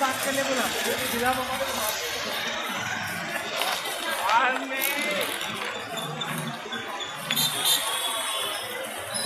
बात करने बोला।